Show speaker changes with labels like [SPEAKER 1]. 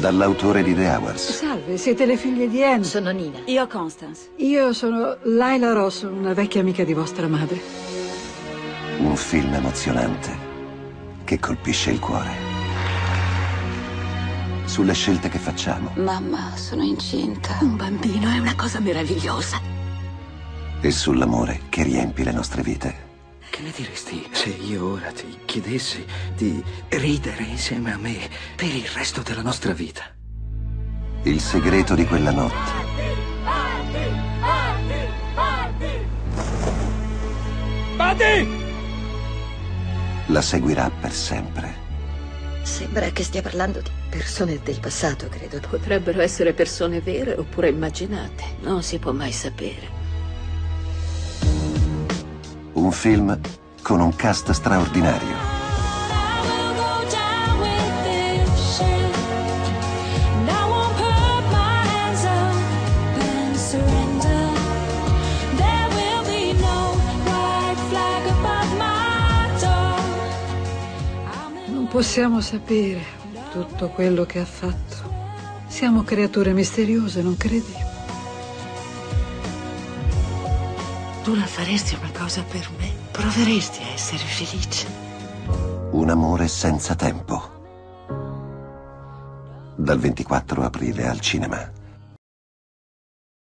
[SPEAKER 1] Dall'autore di The Hours.
[SPEAKER 2] Salve, siete le figlie di Anne.
[SPEAKER 3] Sono Nina.
[SPEAKER 4] Io Constance.
[SPEAKER 2] Io sono Laila Ross, una vecchia amica di vostra madre.
[SPEAKER 1] Un film emozionante che colpisce il cuore. Sulle scelte che facciamo
[SPEAKER 4] Mamma, sono incinta.
[SPEAKER 3] Un bambino è una cosa meravigliosa.
[SPEAKER 1] e sull'amore che riempie le nostre vite.
[SPEAKER 5] Che ne diresti se io ora ti chiedessi di ridere insieme a me per il resto della nostra vita?
[SPEAKER 1] Il segreto di quella notte la seguirà per sempre.
[SPEAKER 3] Sembra che stia parlando di persone del passato, credo.
[SPEAKER 6] Potrebbero essere persone vere oppure immaginate. Non si può mai sapere.
[SPEAKER 1] Un film con un cast straordinario.
[SPEAKER 2] Non possiamo sapere tutto quello che ha fatto. Siamo creature misteriose, non credi?
[SPEAKER 3] Tu la faresti una cosa per me? Proveresti a essere felice?
[SPEAKER 1] Un amore senza tempo. Dal 24 aprile al cinema.